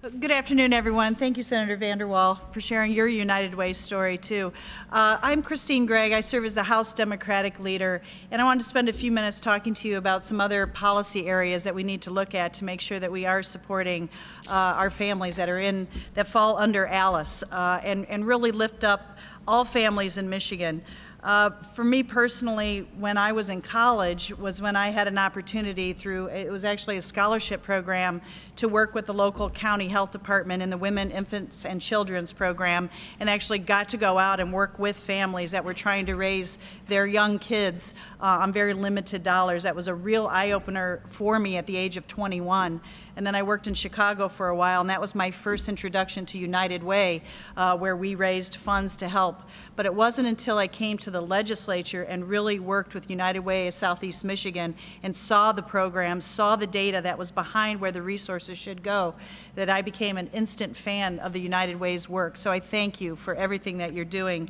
Good afternoon, everyone. Thank you, Senator VanderWall, for sharing your United Way story, too. Uh, I'm Christine Greig. I serve as the House Democratic leader, and I wanted to spend a few minutes talking to you about some other policy areas that we need to look at to make sure that we are supporting uh, our families that are in, that fall under ALICE, uh, and, and really lift up all families in Michigan. Uh, for me personally, when I was in college, was when I had an opportunity through, it was actually a scholarship program to work with the local county health department in the Women, Infants, and Children's program, and actually got to go out and work with families that were trying to raise their young kids uh, on very limited dollars. That was a real eye opener for me at the age of 21. And then I worked in Chicago for a while, and that was my first introduction to United Way, uh, where we raised funds to help. But it wasn't until I came to the legislature and really worked with United Way of Southeast Michigan and saw the program, saw the data that was behind where the resources should go, that I became an instant fan of the United Way's work. So I thank you for everything that you're doing.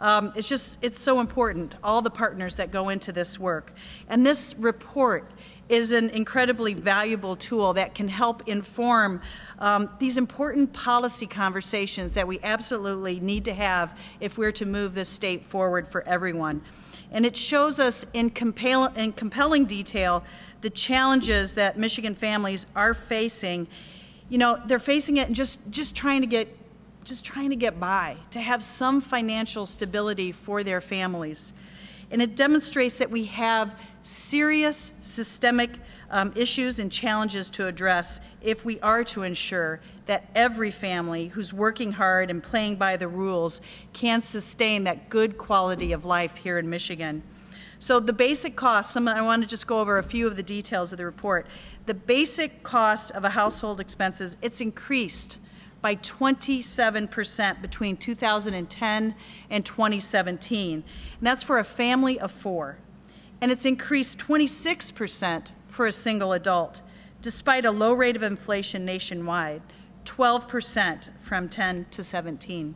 Um, it's just, it's so important, all the partners that go into this work. And this report is an incredibly valuable tool that can help inform um, these important policy conversations that we absolutely need to have if we're to move this state forward for everyone. And it shows us in, compel in compelling detail the challenges that Michigan families are facing. You know, they're facing it and just, just trying to get just trying to get by, to have some financial stability for their families and it demonstrates that we have serious systemic um, issues and challenges to address if we are to ensure that every family who's working hard and playing by the rules can sustain that good quality of life here in Michigan. So the basic cost, some, I want to just go over a few of the details of the report. The basic cost of a household expenses, it's increased by 27% between 2010 and 2017. And that's for a family of four. And it's increased 26% for a single adult, despite a low rate of inflation nationwide, 12% from 10 to 17.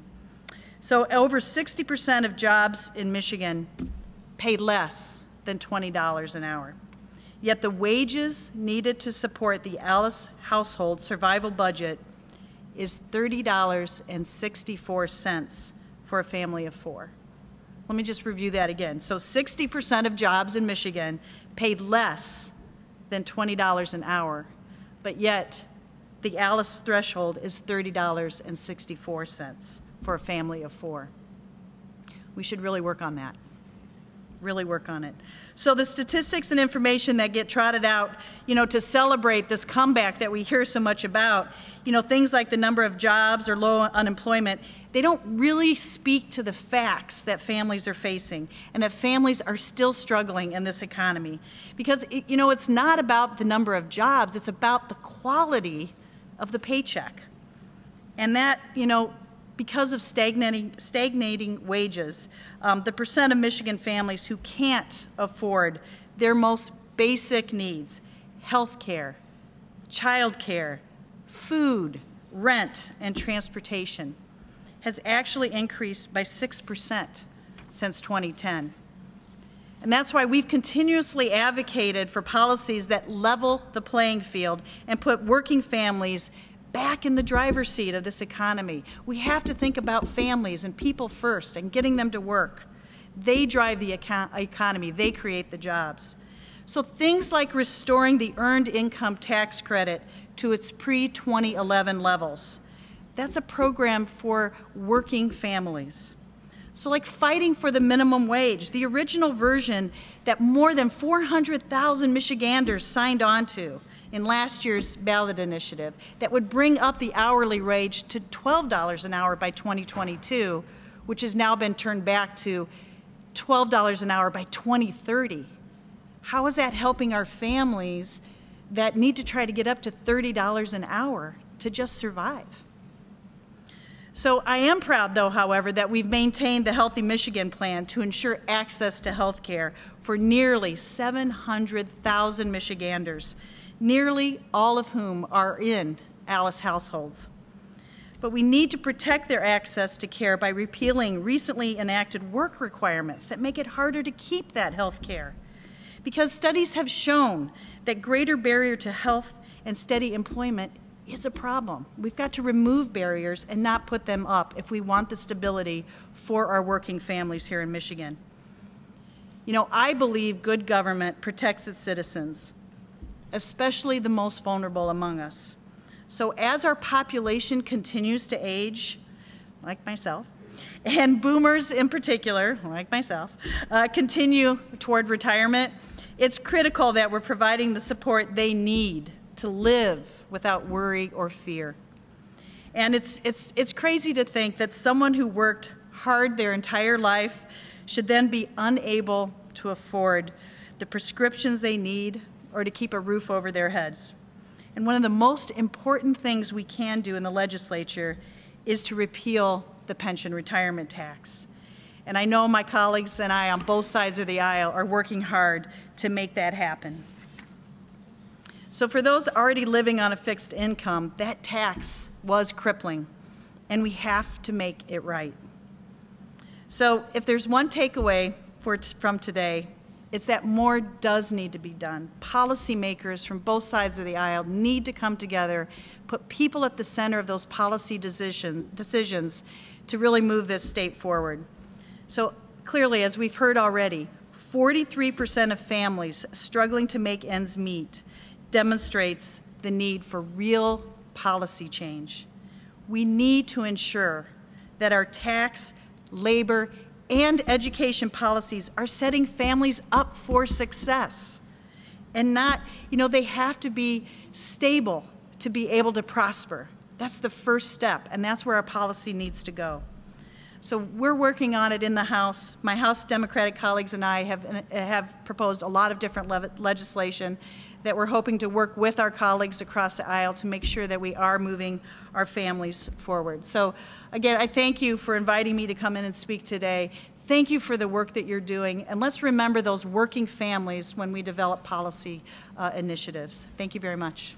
So over 60% of jobs in Michigan pay less than $20 an hour. Yet the wages needed to support the Alice household survival budget is $30.64 for a family of four. Let me just review that again. So 60% of jobs in Michigan paid less than $20 an hour, but yet the Alice threshold is $30.64 for a family of four. We should really work on that really work on it. So the statistics and information that get trotted out, you know, to celebrate this comeback that we hear so much about, you know, things like the number of jobs or low unemployment, they don't really speak to the facts that families are facing and that families are still struggling in this economy. Because, it, you know, it's not about the number of jobs, it's about the quality of the paycheck. And that, you know, because of stagnating, stagnating wages, um, the percent of Michigan families who can't afford their most basic needs, health care, child care, food, rent, and transportation, has actually increased by 6% since 2010. And that's why we've continuously advocated for policies that level the playing field and put working families back in the driver's seat of this economy. We have to think about families and people first and getting them to work. They drive the econ economy, they create the jobs. So things like restoring the earned income tax credit to its pre 2011 levels. That's a program for working families. So, like fighting for the minimum wage, the original version that more than 400,000 Michiganders signed on to in last year's ballot initiative that would bring up the hourly wage to $12 an hour by 2022, which has now been turned back to $12 an hour by 2030. How is that helping our families that need to try to get up to $30 an hour to just survive? So I am proud, though, however, that we've maintained the Healthy Michigan plan to ensure access to health care for nearly 700,000 Michiganders nearly all of whom are in Alice households. But we need to protect their access to care by repealing recently enacted work requirements that make it harder to keep that health care. Because studies have shown that greater barrier to health and steady employment is a problem. We've got to remove barriers and not put them up if we want the stability for our working families here in Michigan. You know, I believe good government protects its citizens, especially the most vulnerable among us. So as our population continues to age, like myself, and boomers in particular, like myself, uh, continue toward retirement, it's critical that we're providing the support they need to live without worry or fear. And it's, it's, it's crazy to think that someone who worked hard their entire life should then be unable to afford the prescriptions they need or to keep a roof over their heads. And one of the most important things we can do in the legislature is to repeal the pension retirement tax. And I know my colleagues and I on both sides of the aisle are working hard to make that happen. So, for those already living on a fixed income, that tax was crippling, and we have to make it right. So, if there's one takeaway for from today, it's that more does need to be done. Policymakers from both sides of the aisle need to come together, put people at the center of those policy decisions, decisions to really move this state forward. So clearly, as we've heard already, 43% of families struggling to make ends meet demonstrates the need for real policy change. We need to ensure that our tax, labor, and education policies are setting families up for success. And not, you know, they have to be stable to be able to prosper. That's the first step, and that's where our policy needs to go. So we're working on it in the House. My House Democratic colleagues and I have, have proposed a lot of different le legislation that we're hoping to work with our colleagues across the aisle to make sure that we are moving our families forward. So again, I thank you for inviting me to come in and speak today. Thank you for the work that you're doing, and let's remember those working families when we develop policy uh, initiatives. Thank you very much.